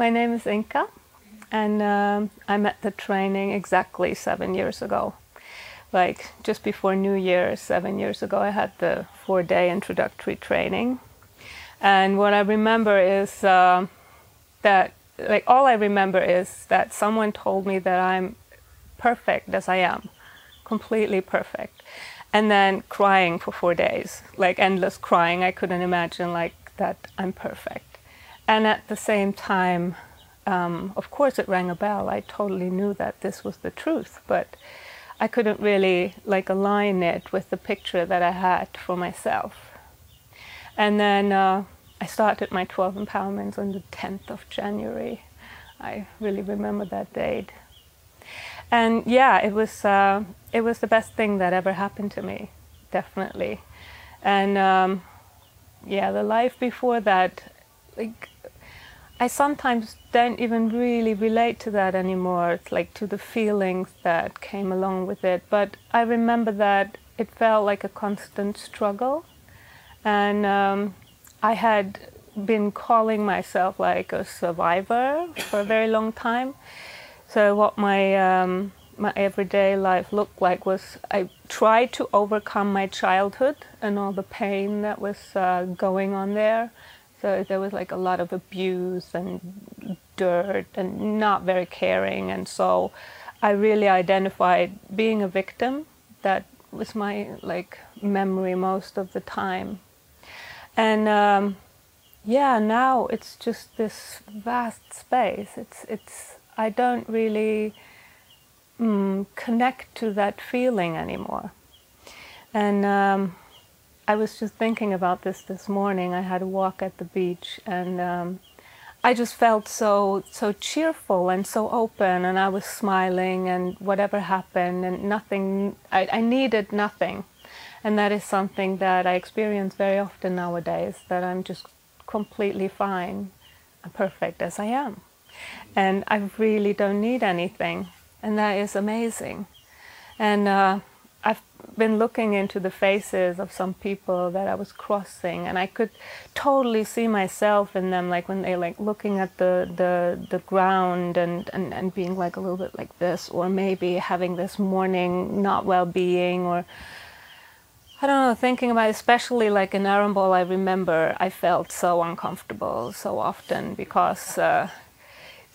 My name is Inka, and um, I met the training exactly seven years ago. Like just before New Year, seven years ago, I had the four day introductory training. And what I remember is uh, that, like, all I remember is that someone told me that I'm perfect as I am, completely perfect. And then crying for four days, like endless crying. I couldn't imagine, like, that I'm perfect. And at the same time, um, of course, it rang a bell. I totally knew that this was the truth, but I couldn't really like align it with the picture that I had for myself. And then uh, I started my 12 empowerments on the 10th of January. I really remember that date. And yeah, it was uh, it was the best thing that ever happened to me, definitely. And um, yeah, the life before that, like I sometimes don't even really relate to that anymore, like to the feelings that came along with it. But I remember that it felt like a constant struggle. And um, I had been calling myself like a survivor for a very long time. So what my um, my everyday life looked like was I tried to overcome my childhood and all the pain that was uh, going on there so there was like a lot of abuse and dirt and not very caring. And so I really identified being a victim. That was my like memory most of the time. And um, yeah, now it's just this vast space. It's it's I don't really mm, connect to that feeling anymore. And um, I was just thinking about this this morning. I had a walk at the beach, and um, I just felt so so cheerful and so open, and I was smiling, and whatever happened, and nothing. I, I needed nothing, and that is something that I experience very often nowadays. That I'm just completely fine, and perfect as I am, and I really don't need anything, and that is amazing, and. Uh, I've been looking into the faces of some people that I was crossing, and I could totally see myself in them, like when they like looking at the the the ground and and and being like a little bit like this, or maybe having this morning not well being, or I don't know, thinking about especially like in Arambol, I remember I felt so uncomfortable so often because. Uh,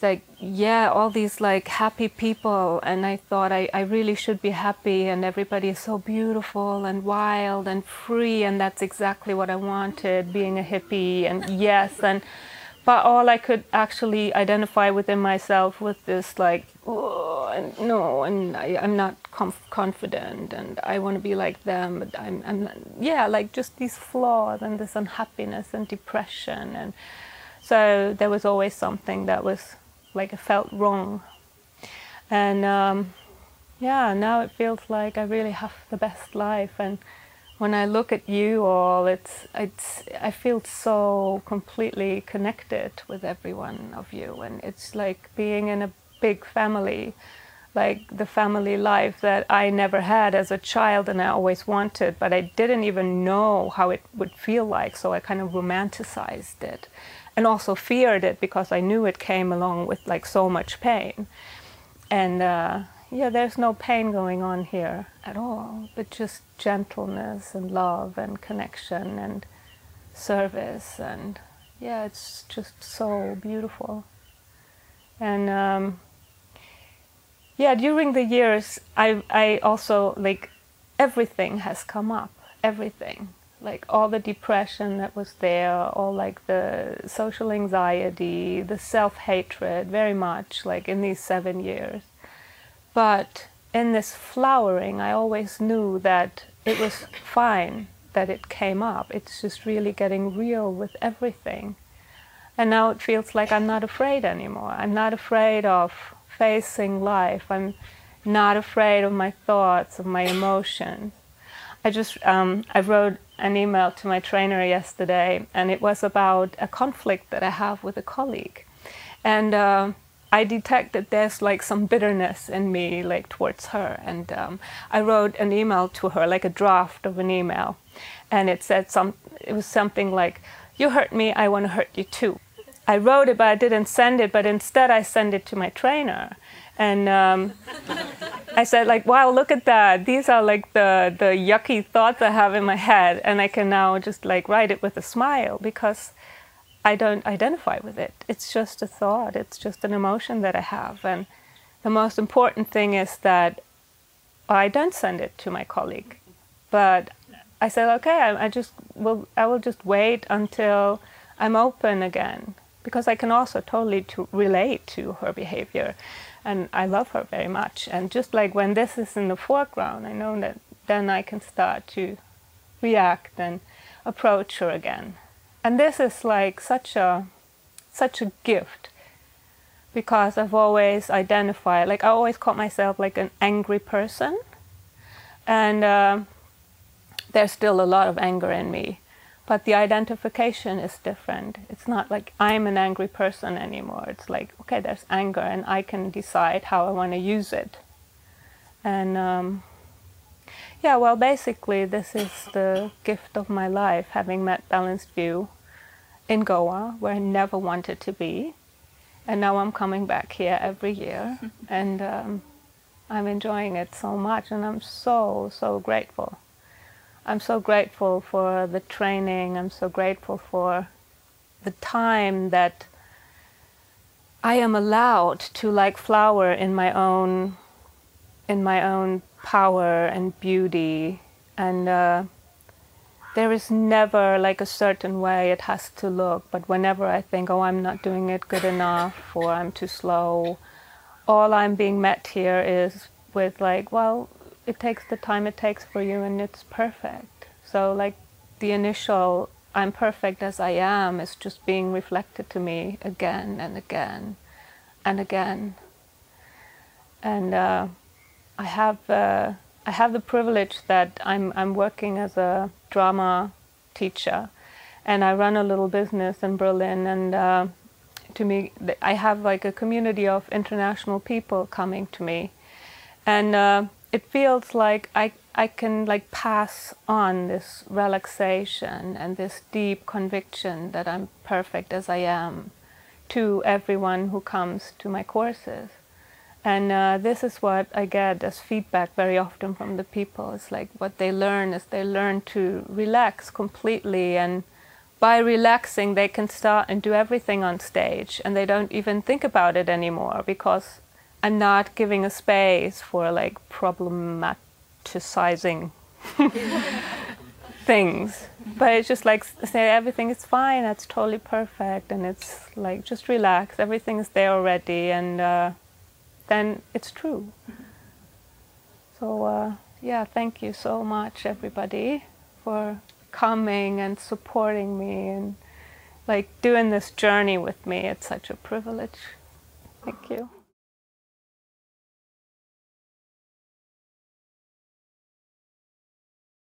like yeah all these like happy people and i thought I, I really should be happy and everybody is so beautiful and wild and free and that's exactly what i wanted being a hippie and yes and but all i could actually identify within myself was this like oh and no and I, i'm not conf- confident and i want to be like them but I'm, I'm yeah like just these flaws and this unhappiness and depression and so there was always something that was like I felt wrong. And um, yeah, now it feels like I really have the best life. And when I look at you all, it's it's I feel so completely connected with every one of you, and it's like being in a big family, like the family life that I never had as a child, and I always wanted, but I didn't even know how it would feel like, so I kind of romanticized it and also feared it because I knew it came along with like so much pain. And uh, yeah, there's no pain going on here at all, but just gentleness and love and connection and service. And yeah, it's just so beautiful. And um, yeah, during the years, I, I also like everything has come up, everything like all the depression that was there, all like the social anxiety, the self hatred, very much like in these seven years. But in this flowering, I always knew that it was fine that it came up. It's just really getting real with everything. And now it feels like I'm not afraid anymore. I'm not afraid of facing life. I'm not afraid of my thoughts, of my emotions. I just um, I wrote an email to my trainer yesterday, and it was about a conflict that I have with a colleague, and uh, I detect that there's like some bitterness in me, like towards her, and um, I wrote an email to her, like a draft of an email, and it said some, it was something like, "You hurt me, I want to hurt you too," I wrote it, but I didn't send it. But instead, I sent it to my trainer, and um, I said, like, wow, look at that. These are like the the yucky thoughts I have in my head, and I can now just like write it with a smile because I don't identify with it. It's just a thought. It's just an emotion that I have, and the most important thing is that I don't send it to my colleague, but I said, okay, I, I just will. I will just wait until I'm open again because I can also totally to relate to her behavior, and I love her very much. And just like when this is in the foreground, I know that then I can start to react and approach her again. And this is like such a such a gift because I've always identified, like I always called myself like an angry person, and uh, there's still a lot of anger in me, but the identification is different. It's not like I'm an angry person anymore. It's like okay, there's anger, and I can decide how I want to use it, and. Um, yeah, well, basically, this is the gift of my life, having met Balanced View in Goa, where I never wanted to be and now I'm coming back here every year, and um, I'm enjoying it so much, and I'm so so grateful. I'm so grateful for the training. I'm so grateful for the time that I am allowed to like flower in my own in my own power and beauty and. Uh, there is never like a certain way it has to look, but whenever I think, oh, I'm not doing it good enough or I'm too slow, all I'm being met here is with like, well, it takes the time it takes for you and it's perfect. So, like, the initial I'm perfect as I am is just being reflected to me again and again and again. And uh, I have. Uh, I have the privilege that I'm, I'm working as a drama teacher and I run a little business in Berlin and uh, to me I have like a community of international people coming to me and uh, it feels like I, I can like pass on this relaxation and this deep conviction that I'm perfect as I am to everyone who comes to my courses. And uh, this is what I get as feedback very often from the people. It's like what they learn is they learn to relax completely, and by relaxing, they can start and do everything on stage, and they don't even think about it anymore because I'm not giving a space for like problematicizing things. But it's just like say everything is fine, that's totally perfect, and it's like just relax. Everything is there already, and. Uh, then it's true. So, uh, yeah, thank you so much, everybody, for coming and supporting me and like doing this journey with me. It's such a privilege. Thank you.